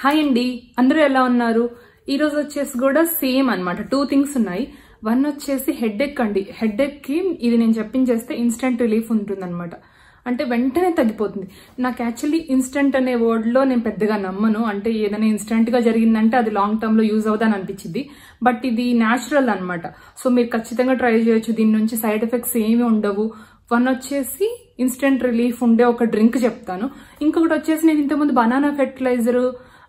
Hi అండి. అందరూ ఎలా ఉన్నారు? ఈరోజు వచ్చేసి కూడా సేమ్ అన్నమాట. టూ థింగ్స్ ఉన్నాయి. వన్ వచ్చేసి హెడ్ ఎక్ అండి. హెడ్ ఎక్కి ఇది నేను చెప్పించేస్తే ఇన్స్టెంట్ రిలీఫ్ ఉంటుందన్నమాట. అంటే వెంటనే తగ్గిపోతుంది. నాకు యాక్చువల్లీ ఇన్స్టెంట్ అనే వర్డ్లో నేను పెద్దగా నమ్మను. అంటే ఏదైనా ఇన్స్టెంట్గా జరిగిందంటే అది లాంగ్ టర్మ్లో యూజ్ అవుదని అనిపించింది. బట్ ఇది న్యాచురల్ అనమాట సో మీరు ఖచ్చితంగా ట్రై చేయొచ్చు. దీని నుంచి సైడ్ ఎఫెక్ట్స్ ఏమి ఉండవు. వన్ వచ్చేసి ఇన్స్టెంట్ రిలీఫ్ ఉండే ఒక డ్రింక్ చెప్తాను. ఇంకొకటి వచ్చేసి నేను ఇంతకుముందు banana fertiliser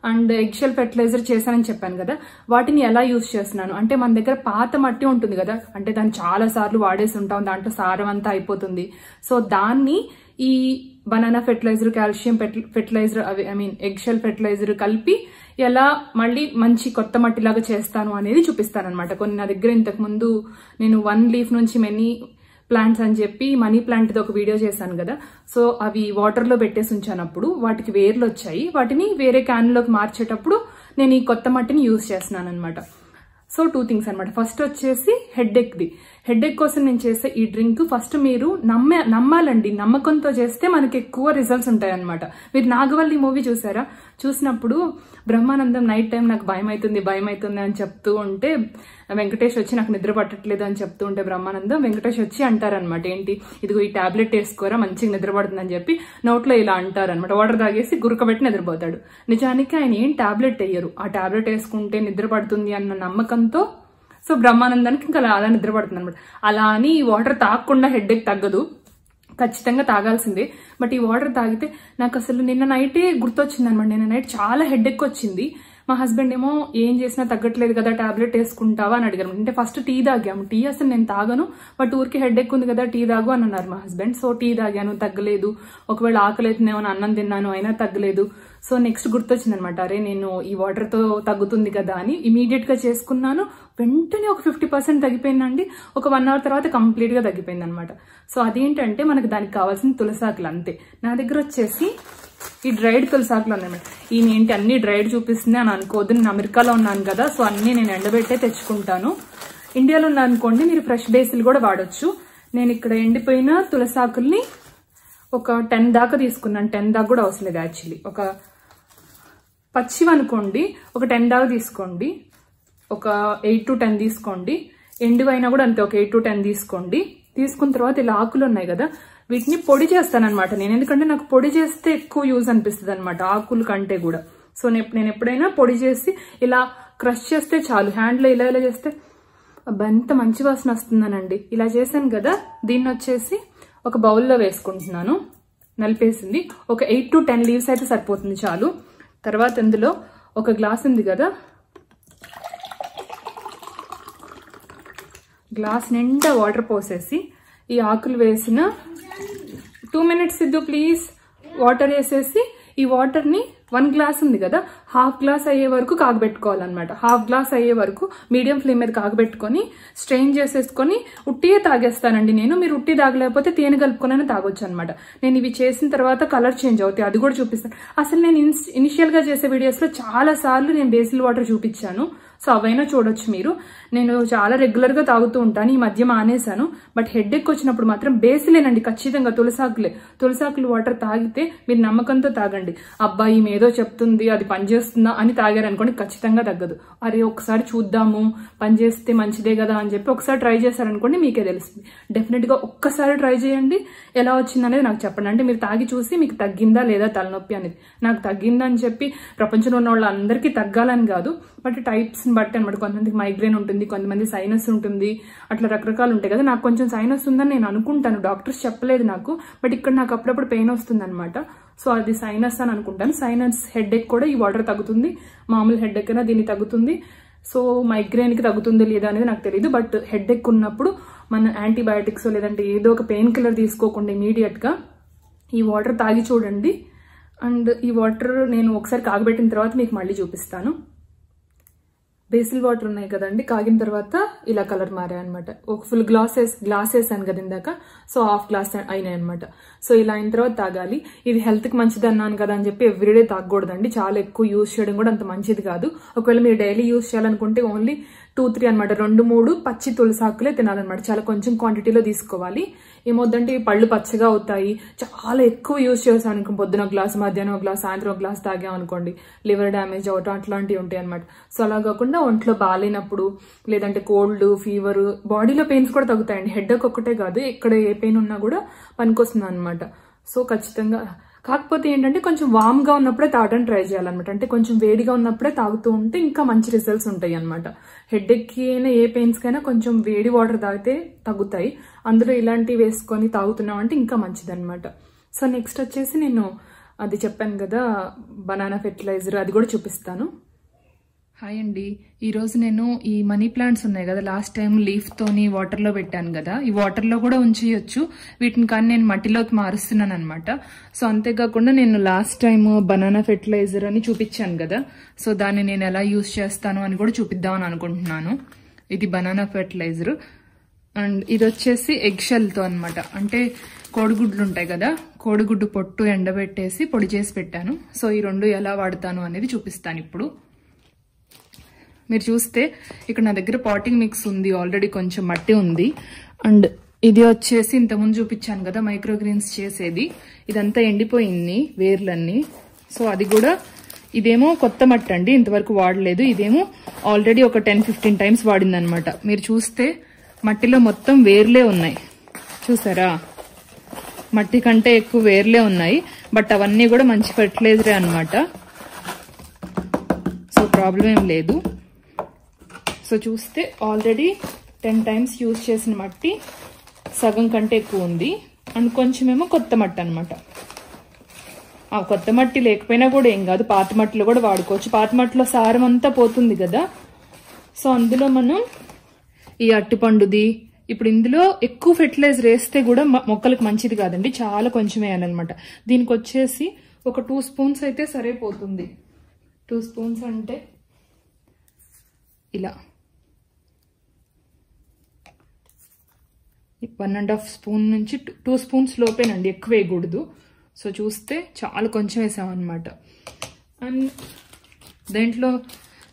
and eggshell fertiliser చేశానని చెప్పాను కదా వాటిని ఎలా యూజ్ చేస్తున్నాను? అంటే మన దగ్గర పాత మట్టి ఉంటుంది కదా అంటే దాన్ని చాలా సార్లు వాడేసి ఉంటాం దాంట్లో సారం అంతా అయిపోతుంది. సో దాన్ని ఈ బనానా ఫెర్టిలైజర్ కాల్షియం ఫెర్టిలైజర్ అవి ఐ మీన్ ఎగ్షెల్ ఫెర్టిలైజర్ కలిపి ఎలా మళ్ళీ మంచి కొత్త మట్టిలాగా చేస్తాను అనేది చూపిస్తాను అనమాట కొన్ని నా దగ్గర ఇంతకు ముందు నేను వన్ లీఫ్ నుంచి మెనీ ప్లాంట్స్ అని చెప్పి మనీ ప్లాంట్ ఒక వీడియో చేశాను కదా. సో అవి వాటర్లో పెట్టేసి ఉంచాను అప్పుడు వాటికి వేర్లు వచ్చాయి. వాటిని వేరే క్యాన్లోకి మార్చేటప్పుడు నేను ఈ కొత్త మట్టిని యూజ్ చేస్తున్నాను అనమాట సో టూ థింగ్స్ అనమాట ఫస్ట్ వచ్చేసి హెడ్ ఎక్ది హెడేక్ కోసం నేను చేసే ఈ డ్రింక్ ఫస్ట్ మీరు నమ్మే నమ్మాలండి. నమ్మకంతో చేస్తే మనకి ఎక్కువ రిజల్ట్స్ ఉంటాయన్నమాట. మీరు నాగవల్లి మూవీ చూసారా? చూసినప్పుడు బ్రహ్మానందం నైట్ టైం నాకు భయం అవుతుంది భయం అవుతుంది అని చెప్తూ ఉంటే వెంకటేష్ వచ్చి నాకు నిద్ర పట్టట్లేదు అని చెప్తూ ఉంటే బ్రహ్మానందం వెంకటేష్ వచ్చి అంటారనమాట ఏంటి? ఇదిగో ఈ టాబ్లెట్ వేసుకోరా? మంచిగా నిద్ర పడుతుందని చెప్పి నోట్లో ఇలా అంటారనమాట వాటర్ తాగేసి గురకబెట్టి నిద్రపోతాడు. నిజానికి ఆయన ఏం టాబ్లెట్ వేయరు. ఆ టాబ్లెట్ వేసుకుంటే నిద్ర పడుతుంది అన్న నమ్మకంతో సో బ్రహ్మానందానికి ఇంకా అలా నిద్రపడుతుంది నిద్ర పడుతుంది అనమాట అలా అని ఈ వాటర్ తాగకుండా హెడ్ తగ్గదు. ఖచ్చితంగా తాగాల్సిందే. బట్ ఈ వాటర్ తాగితే నాకు అసలు నిన్న నైటే గుర్తొచ్చింది అనమాట నిన్న నైట్ చాలా హెడ్ వచ్చింది. మా హస్బెండ్ ఏమో ఏం చేసినా తగ్గట్లేదు కదా టాబ్లెట్ వేసుకుంటావా? అని అడిగారు. అంటే ఫస్ట్ టీ తాగాము. టీ అసలు నేను తాగను బట్ ఊరికి హెడ్ ఎక్ ఉంది కదా టీ తాగు అని అన్నారు మా హస్బెండ్ సో టీ తాగాను తగ్గలేదు. ఒకవేళ ఆకలి అవుతుందేమో అన్నం తిన్నాను అయినా తగ్గలేదు. సో నెక్స్ట్ గుర్తొచ్చింది అనమాట అరే నేను ఈ వాటర్తో తగ్గుతుంది కదా అని ఇమీడియట్గా చేసుకున్నాను. వెంటనే ఒక ఫిఫ్టీ పర్సెంట్ తగ్గిపోయిందండి. ఒక వన్ అవర్ తర్వాత కంప్లీట్గా తగ్గిపోయింది అనమాట సో అదేంటంటే మనకు దానికి కావాల్సిన తులసాకులు అంతే. నా దగ్గర వచ్చేసి ఈ డ్రైడ్ తులసాకులు ఉన్నాయి ఈయన ఏంటి అన్ని డ్రైడ్ చూపిస్తుంది అని అనుకోవద్దు. నేను అమెరికాలో ఉన్నాను కదా సో అన్ని నేను ఎండబెట్టే తెచ్చుకుంటాను. ఇండియాలో ఉన్నాను అనుకోండి మీరు ఫ్రెష్ బేసిల్ కూడా వాడొచ్చు. నేను ఇక్కడ ఎండిపోయిన తులసాకుల్ని ఒక టెన్ దాకా తీసుకున్నాను. టెన్ దాకా కూడా అవసరం లేదు యాక్చువల్లీ ఒక పచ్చివి అనుకోండి ఒక టెన్ దాకా తీసుకోండి. ఒక ఎయిట్ టు టెన్ తీసుకోండి. ఎండువైనా కూడా అంతే ఒక ఎయిట్ టు టెన్ తీసుకోండి. తీసుకున్న తర్వాత ఇలా ఆకులు ఉన్నాయి కదా వీటిని పొడి చేస్తానమాట నేను. ఎందుకంటే నాకు పొడి చేస్తే ఎక్కువ యూజ్ అనిపిస్తుంది అనమాట ఆకుల కంటే కూడా. సో నేను ఎప్పుడైనా పొడి చేసి ఇలా క్రష్ చేస్తే చాలు హ్యాండ్లో ఇలా ఇలా చేస్తే ఎంత మంచి వాసన వస్తుందనండి. ఇలా చేశాను కదా దీన్ని వచ్చేసి ఒక బౌల్లో వేసుకుంటున్నాను. నలిపేసింది. ఒక ఎయిట్ టు టెన్ లీవ్స్ అయితే సరిపోతుంది చాలు. తర్వాత ఇందులో ఒక గ్లాస్ ఉంది కదా గ్లాస్ నిండా వాటర్ పోసేసి ఈ ఆకులు వేసిన టూ మినిట్స్ ఇద్దు ప్లీజ్ వాటర్ వేసేసి ఈ వాటర్ని వన్ గ్లాస్ ఉంది కదా హాఫ్ గ్లాస్ అయ్యే వరకు కాగబెట్టుకోవాలన్నమాట. హాఫ్ గ్లాస్ అయ్యే వరకు మీడియం ఫ్లేమ్ మీద కాగబెట్టుకొని స్ట్రెయిన్ చేసేసుకొని ఉట్టియే తాగేస్తానండి నేను. మీరు ఉట్టి తాగలేకపోతే తేనె కలుపుకొని తాగొచ్చు అనమాట నేను ఇవి చేసిన తర్వాత కలర్ చేంజ్ అవుతాయి. అది కూడా చూపిస్తాను అసలు నేను ఇన్ ఇనిషియల్గా చేసే వీడియోస్లో చాలాసార్లు చాలా సార్లు నేను బేసిల్ వాటర్ చూపించాను. సో అవైనా చూడొచ్చు మీరు. నేను చాలా రెగ్యులర్గా తాగుతూ ఉంటాను. ఈ మధ్య మానేశాను. బట్ హెడ్ ఎక్ వచ్చినప్పుడు మాత్రం బేసిలేనండి ఖచ్చితంగా తులసాకులే. తులసాకులు వాటర్ తాగితే మీరు నమ్మకంతో తాగండి. అబ్బాయి ఏదో చెప్తుంది అది పనిచేస్తుందా అని తాగారనుకోండి ఖచ్చితంగా తగ్గదు. అరే ఒకసారి చూద్దాము. పనిచేస్తే మంచిదే కదా అని చెప్పి ఒకసారి ట్రై చేశారనుకోండి మీకే తెలుస్తుంది. డెఫినెట్గా ఒక్కసారి ట్రై చేయండి. ఎలా వచ్చింది అనేది నాకు చెప్పండి. అంటే మీరు తాగి చూసి మీకు తగ్గిందా లేదా తలనొప్పి అనేది. నాకు తగ్గిందని చెప్పి ప్రపంచంలో ఉన్న వాళ్ళందరికీ తగ్గాలని కాదు. బట్ టైప్స్ బట్టి అనమాట కొంతమందికి మైగ్రేన్ ఉంటుంది కొంతమంది సైనస్ ఉంటుంది అట్లా రకరకాలు ఉంటాయి కదా. నాకు కొంచెం సైనస్ ఉందని నేను అనుకుంటాను. డాక్టర్స్ చెప్పలేదు నాకు బట్ ఇక్కడ నాకు అప్పుడప్పుడు పెయిన్ వస్తుంది అనమాట సో అది సైనస్ అని అనుకుంటాను. సైనస్ హెడ్ఏక్ కూడా ఈ వాటర్ తగ్గుతుంది. మామూలు హెడ్ఏక్ అయినా దీన్ని తగ్గుతుంది. సో మైగ్రేన్కి తగ్గుతుందో తగ్గుతుంది లేదా అనేది నాకు తెలియదు బట్ హెడ్ఏక్ ఉన్నప్పుడు మన యాంటీబయాటిక్స్ లేదంటే ఏదో ఒక పెయిన్ కిల్లర్ తీసుకోకుండా ఇమీడియట్గా ఈ వాటర్ తాగి చూడండి. అండ్ ఈ వాటర్ నేను ఒకసారి కాగబెట్టిన తర్వాత మీకు మళ్ళీ చూపిస్తాను. బేసిల్ వాటర్ ఉన్నాయి కదండి కాగిన తర్వాత ఇలా కలర్ మారాయి అనమాట ఒక ఫుల్ గ్లాసెస్ గ్లాసెస్ అని కదా ఇందాక? సో హాఫ్ గ్లాస్ అయినాయి అనమాట సో ఇలా అయిన తర్వాత తాగాలి. ఇది హెల్త్కి మంచిది అన్నాను కదా అని చెప్పి ఎవ్రీడే తాగకూడదండి. చాలా ఎక్కువ యూజ్ చేయడం కూడా అంత మంచిది కాదు. ఒకవేళ మీరు డైలీ యూజ్ చేయాలనుకుంటే ఓన్లీ టూ త్రీ అనమాట రెండు మూడు పచ్చి తులసాకులే తినాలన్నమాట. చాలా కొంచెం క్వాంటిటీలో తీసుకోవాలి. ఏమొద్దంటే ఈ పళ్ళు పచ్చగా అవుతాయి. చాలా ఎక్కువ యూజ్ చేసాం అనుకో పొద్దున ఒక గ్లాస్ మధ్యాహ్నం ఒక గ్లాస్ సాయంత్రం ఒక గ్లాస్ తాగాం అనుకోండి. లివర్ డ్యామేజ్ అవటం అట్లాంటివి ఉంటాయి అనమాట సో అలా కాకుండా ఒంట్లో బాగాలేనప్పుడు లేదంటే కోల్డ్ ఫీవర్ బాడీలో పెయిన్స్ కూడా తగ్గుతాయండి. హెడ్ ఒక్కటే కాదు ఇక్కడ ఏ పెయిన్ ఉన్నా కూడా పనికొస్తుంది అనమాట సో ఖచ్చితంగా కాకపోతే ఏంటంటే కొంచెం వామ్గా ఉన్నప్పుడే తాగడం ట్రై చేయాలన్నమాట. అంటే కొంచెం వేడిగా ఉన్నప్పుడే తాగుతూ ఉంటే ఇంకా మంచి రిజల్ట్స్ ఉంటాయి అనమాట హెడ్ అయినా ఏ పెయిన్స్కైనా కొంచెం వేడి వాటర్ తాగితే తగ్గుతాయి. అందులో ఇలాంటివి వేసుకొని తాగుతున్నామంటే ఇంకా మంచిది అనమాట సో నెక్స్ట్ వచ్చేసి నేను అది చెప్పాను కదా బనానా ఫెర్టిలైజర్ అది కూడా చూపిస్తాను. హాయ్ అండి. ఈరోజు నేను ఈ మనీ ప్లాంట్స్ ఉన్నాయి కదా లాస్ట్ టైం లీఫ్తోని వాటర్లో పెట్టాను కదా ఈ వాటర్లో కూడా ఉంచేయచ్చు. వీటిని కానీ నేను మట్టిలోకి మారుస్తున్నాను అనమాట సో అంతేకాకుండా నేను లాస్ట్ టైం బనానా ఫెర్టిలైజర్ అని చూపించాను కదా సో దాన్ని నేను ఎలా యూజ్ చేస్తాను అని కూడా చూపిద్దామని అనుకుంటున్నాను. ఇది బనానా ఫెర్టిలైజర్ అండ్ ఇది వచ్చేసి ఎగ్ షెల్తో అనమాట అంటే కోడిగుడ్లు ఉంటాయి కదా కోడిగుడ్డు పొట్టు ఎండబెట్టేసి పొడి చేసి పెట్టాను. సో ఈ రెండు ఎలా వాడతాను అనేది చూపిస్తాను ఇప్పుడు. మీరు చూస్తే ఇక్కడ నా దగ్గర పాటింగ్ మిక్స్ ఉంది ఆల్రెడీ కొంచెం మట్టి ఉంది. అండ్ ఇది వచ్చేసి ఇంతకుముందు చూపించాను కదా మైక్రోగ్రీన్స్ చేసేది. ఇదంతా ఎండిపోయింది వేర్లన్నీ. సో అది కూడా ఇదేమో కొత్త మట్టి అండి ఇంతవరకు వాడలేదు. ఇదేమో ఆల్రెడీ ఒక టెన్ ఫిఫ్టీన్ టైమ్స్ వాడిందనమాట. మీరు చూస్తే మట్టిలో మొత్తం వేర్లే ఉన్నాయి. చూసారా? మట్టి కంటే ఎక్కువ వేర్లే ఉన్నాయి. బట్ అవన్నీ కూడా మంచి ఫెర్టిలైజరే అనమాట సో ప్రాబ్లం ఏం లేదు. సో చూస్తే ఆల్రెడీ టెన్ టైమ్స్ యూజ్ చేసిన మట్టి సగం కంటే ఎక్కువ ఉంది. అండ్ కొంచెమేమో కొత్త మట్టి అనమాట ఆ కొత్త మట్టి లేకపోయినా కూడా ఏం కాదు. పాత మట్టిలో కూడా వాడుకోవచ్చు. పాత మట్టిలో సారం అంతా పోతుంది కదా. సో అందులో మనం ఈ అట్టిపండుది ఇప్పుడు ఇందులో ఎక్కువ ఫెర్టిలైజర్ వేస్తే కూడా మొక్కలకు మంచిది కాదండి. చాలా కొంచెం వేయాలన్నమాట. దీనికి వచ్చేసి ఒక టూ స్పూన్స్ అయితే సరిపోతుంది. టూ స్పూన్స్ అంటే ఇలా. వన్ అండ్ హాఫ్ స్పూన్ నుంచి టూ స్పూన్స్ లోపేనండి ఎక్కువ వేయకూడదు. సో చూస్తే చాలా కొంచెం వేసామన్నమాట. అండ్ దాంట్లో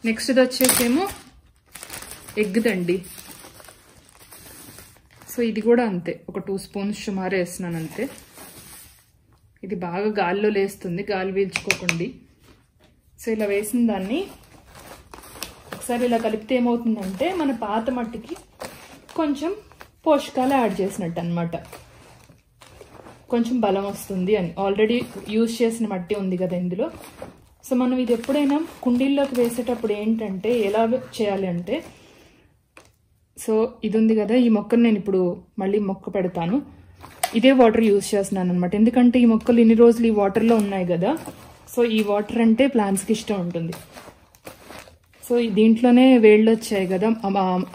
నెక్స్ట్ వచ్చేసేమో ఎగ్దండి సో ఇది కూడా అంతే ఒక టూ స్పూన్స్ సుమారు వేస్తున్నాను అంతే. ఇది బాగా గాలిలో లేస్తుంది గాలి పీల్చుకోకండి. సో ఇలా వేసిన దాన్ని ఒకసారి ఇలా కలిపితే ఏమవుతుందంటే మన పాత మట్టికి కొంచెం పోషకాలు యాడ్ చేసినట్టు అనమాట కొంచెం బలం వస్తుంది అని. ఆల్రెడీ యూజ్ చేసిన మట్టి ఉంది కదా ఇందులో. సో మనం ఇది ఎప్పుడైనా కుండీల్లోకి వేసేటప్పుడు ఏంటంటే ఎలా చేయాలి అంటే సో ఇది ఉంది కదా ఈ మొక్కను నేను ఇప్పుడు మళ్ళీ మొక్క పెడతాను. ఇదే వాటర్ యూజ్ చేస్తున్నాను అనమాట ఎందుకంటే ఈ మొక్కలు ఇన్ని రోజులు ఈ వాటర్లో ఉన్నాయి కదా. సో ఈ వాటర్ అంటే ప్లాంట్స్కి ఇష్టం ఉంటుంది. సో దీంట్లోనే వేళ్ళు వచ్చాయి కదా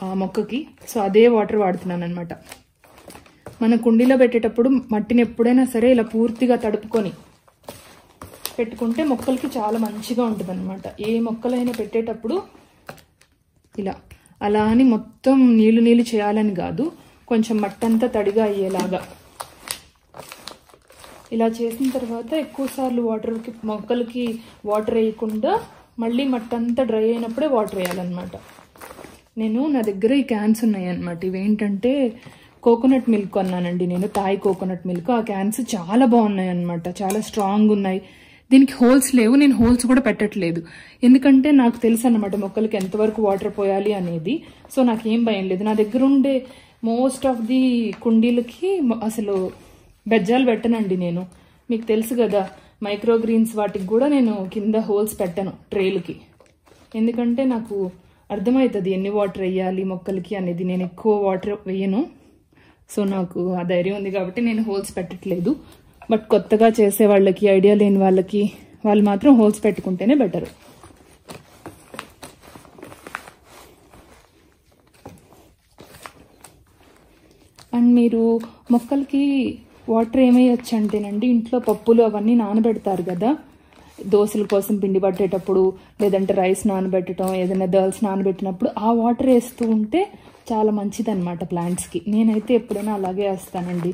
ఆ మొక్కకి. సో అదే వాటర్ వాడుతున్నాను అనమాట మన కుండీలో పెట్టేటప్పుడు మట్టిని ఎప్పుడైనా సరే ఇలా పూర్తిగా తడుపుకొని పెట్టుకుంటే మొక్కలకి చాలా మంచిగా ఉంటుంది అనమాట ఏ మొక్కలైనా పెట్టేటప్పుడు ఇలా అలా అని మొత్తం నీళ్ళు నీళ్ళు చేయాలని కాదు కొంచెం మట్టంతా తడిగా అయ్యేలాగా. ఇలా చేసిన తర్వాత ఎక్కువసార్లు వాటర్కి మొక్కలకి వాటర్ వేయకుండా మళ్ళీ మట్టంతా డ్రై అయినప్పుడే వాటర్ వేయాలన్నమాట. నేను నా దగ్గర ఈ క్యాన్స్ ఉన్నాయి అనమాట ఇవేంటంటే కోకోనట్ మిల్క్ అన్నానండి నేను థాయ్ కోకోనట్ మిల్క్. ఆ క్యాన్స్ చాలా బాగున్నాయి అనమాట చాలా స్ట్రాంగ్ ఉన్నాయి. దీనికి హోల్స్ లేవు నేను హోల్స్ కూడా పెట్టట్లేదు. ఎందుకంటే నాకు తెలుసు అనమాట మొక్కలకి ఎంతవరకు వాటర్ పోయాలి అనేది. సో నాకు ఏం భయం లేదు. నా దగ్గర ఉండే మోస్ట్ ఆఫ్ ది కుండీలకి అసలు బెజ్జాలు పెట్టనండి నేను. మీకు తెలుసు కదా మైక్రోగ్రీన్స్ వాటికి కూడా నేను కింద హోల్స్ పెట్టను ట్రేలకి. ఎందుకంటే నాకు అర్థమవుతుంది ఎన్ని వాటర్ వేయాలి మొక్కలకి అనేది. నేను ఎక్కువ వాటర్ వేయను. సో నాకు ఆ ధైర్యం ఉంది కాబట్టి నేను హోల్స్ పెట్టట్లేదు. బట్ కొత్తగా చేసే వాళ్ళకి ఐడియా లేని వాళ్ళకి వాళ్ళు మాత్రం హోల్స్ పెట్టుకుంటేనే బెటర్. అండ్ మీరు మొక్కలకి వాటర్ ఏమేయచ్చు అంటేనండి ఇంట్లో పప్పులు అవన్నీ నానబెడతారు కదా. దోశల కోసం పిండి పట్టేటప్పుడు లేదంటే రైస్ నానబెట్టడం ఏదైనా దర్ల్స్ నానబెట్టినప్పుడు ఆ వాటర్ వేస్తూ ఉంటే చాలా మంచిదన్నమాట ప్లాంట్స్కి. నేనైతే ఎప్పుడైనా అలాగే వేస్తానండి.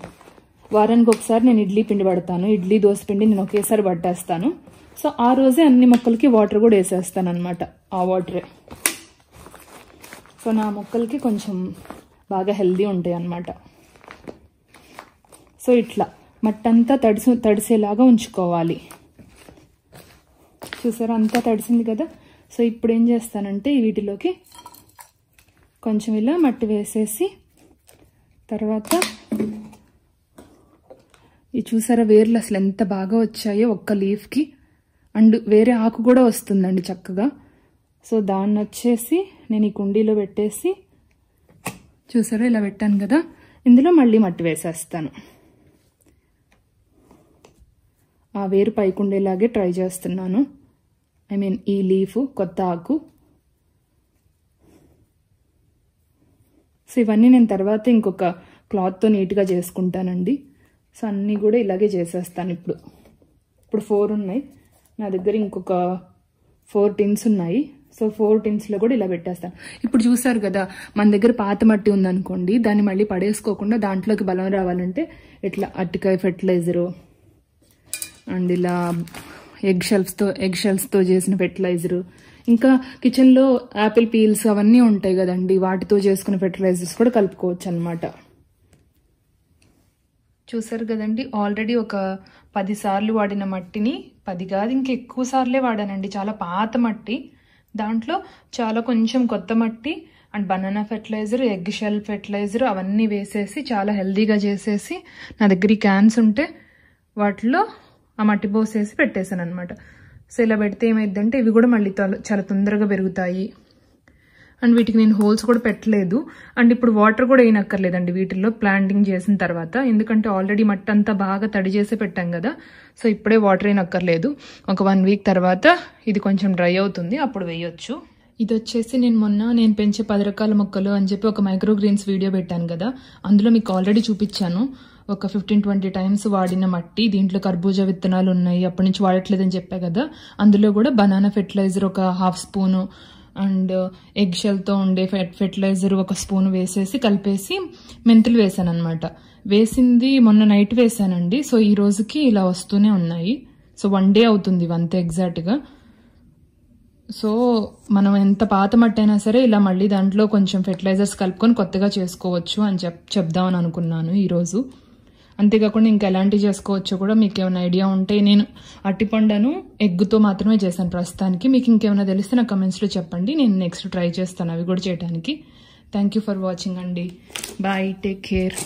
వారానికి ఒకసారి నేను ఇడ్లీ పిండి పడతాను. ఇడ్లీ దోశ పిండి నేను ఒకేసారి పట్టేస్తాను. సో ఆ రోజే అన్ని మొక్కలకి వాటర్ కూడా వేసేస్తాను అనమాట ఆ వాటరే. సో నా మొక్కలకి కొంచెం బాగా హెల్దీ ఉంటాయి అన్నమాట సో ఇట్లా మట్టంతా తడిసి తడిసేలాగా ఉంచుకోవాలి. చూసారా? అంతా తడిసింది కదా? సో ఇప్పుడు ఏం చేస్తానంటే వీటిలోకి కొంచెం ఇలా మట్టి వేసేసి తర్వాత ఈ చూసారా వేర్లు అసలు ఎంత బాగా వచ్చాయో ఒక్క లీఫ్కి. అండ్ వేరే ఆకు కూడా వస్తుందండి చక్కగా. సో దాన్ని వచ్చేసి నేను ఈ కుండీలో పెట్టేసి చూసారా? ఇలా పెట్టాను కదా? ఇందులో మళ్ళీ మట్టి వేసేస్తాను. ఆ వేరు పైకుండేలాగే ట్రై చేస్తున్నాను. ఐ మీన్ ఈ లీఫ్ కొత్త ఆకు. సో ఇవన్నీ నేను తర్వాత ఇంకొక క్లాత్తో నీట్గా చేసుకుంటానండి. సో అన్నీ కూడా ఇలాగే చేసేస్తాను ఇప్పుడు. ఇప్పుడు ఫోర్ ఉన్నాయి. నా దగ్గర ఇంకొక ఫోర్ టిన్స్ ఉన్నాయి. సో ఫోర్ టిన్స్లో కూడా ఇలా పెట్టేస్తాను. ఇప్పుడు చూసారు కదా మన దగ్గర పాత మట్టి ఉందనుకోండి దాన్ని మళ్ళీ పడేసుకోకుండా దాంట్లోకి బలం రావాలంటే ఇట్లా అట్టికాయ ఫెర్టిలైజరు అండ్ ఇలా ఎగ్ షెల్ఫ్స్తో ఎగ్ షెల్ఫ్స్తో చేసిన ఫెర్టిలైజరు ఇంకా కిచెన్లో యాపిల్ పీల్స్ అవన్నీ ఉంటాయి కదండి వాటితో చేసుకున్న ఫెర్టిలైజర్స్ కూడా కలుపుకోవచ్చు అనమాట చూసారు కదండి ఆల్రెడీ ఒక పది సార్లు వాడిన మట్టిని పది కాదు ఇంకా ఎక్కువ సార్లే వాడానండి చాలా పాత మట్టి. దాంట్లో చాలా కొంచెం కొత్త మట్టి and banana fertilizer egg shell fertilizer అవన్నీ వేసేసి చాలా హెల్దీగా చేసేసి నా దగ్గర ఈ క్యాన్స్ ఉంటే వాటిలో ఆ మట్టి పోసేసి పెట్టేశాను అనమాట సో ఇలా పెడితే ఏమైందంటే ఇవి కూడా మళ్ళీ చాలా తొందరగా పెరుగుతాయి. అండ్ వీటికి నేను హోల్స్ కూడా పెట్టలేదు. అండ్ ఇప్పుడు వాటర్ కూడా వేయనక్కర్లేదండి వీటిల్లో ప్లాంటింగ్ చేసిన తర్వాత. ఎందుకంటే ఆల్రెడీ మట్టి అంతా బాగా తడి చేసి పెట్టాం కదా. సో ఇప్పుడే వాటర్ వేయనక్కర్లేదు ఒక వన్ వీక్ తర్వాత ఇది కొంచెం డ్రై అవుతుంది. అప్పుడు వేయొచ్చు. ఇది వచ్చేసి నేను మొన్న నేను పెంచే పది రకాల మొక్కలు అని చెప్పి ఒక మైక్రో గ్రీన్స్ వీడియో పెట్టాను కదా. అందులో మీకు ఆల్రెడీ చూపించాను. ఒక ఫిఫ్టీన్ ట్వంటీ టైమ్స్ వాడిన మట్టి దీంట్లో కర్బూజా విత్తనాలు ఉన్నాయి అప్పటి నుంచి వాడట్లేదని చెప్పా కదా. అందులో కూడా బనానా ఫెర్టిలైజర్ ఒక హాఫ్ స్పూను అండ్ ఎగ్ షెల్తో ఉండే ఫెర్టిలైజర్ ఒక స్పూన్ వేసేసి కలిపేసి మెంతులు వేసాను అనమాట వేసింది మొన్న నైట్ వేసానండి. సో ఈ రోజుకి ఇలా వస్తూనే ఉన్నాయి. సో వన్ డే అవుతుంది ఇవంతా ఎగ్జాక్ట్గా సో మనం ఎంత పాత మట్టి అయినా సరే ఇలా మళ్ళీ దాంట్లో కొంచెం ఫెర్టిలైజర్స్ కలుపుకొని కొత్తగా చేసుకోవచ్చు అని చెప్ చెప్దామని అనుకున్నాను ఈరోజు. అంతేకాకుండా ఇంకా ఎలాంటివి చేసుకోవచ్చో కూడా మీకు ఏమైనా ఐడియా ఉంటే నేను అట్టిపండను ఎగ్గుతో మాత్రమే చేశాను ప్రస్తుతానికి. మీకు ఇంకేమైనా తెలిస్తే నా కమెంట్స్లో చెప్పండి. నేను నెక్స్ట్ ట్రై చేస్తాను అవి కూడా చేయడానికి థ్యాంక్ యూ ఫర్ వాచింగ్ అండి. Bye take care